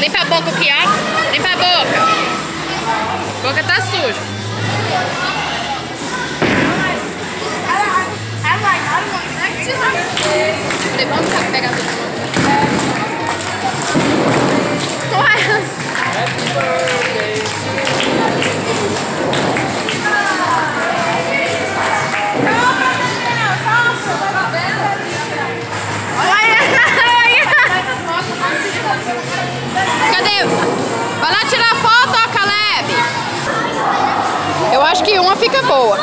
Limpa a boca ó. Limpa a boca. A boca tá suja. Falei, vamos pegar Vai lá tirar foto, ó, Caleb. Eu acho que uma fica boa.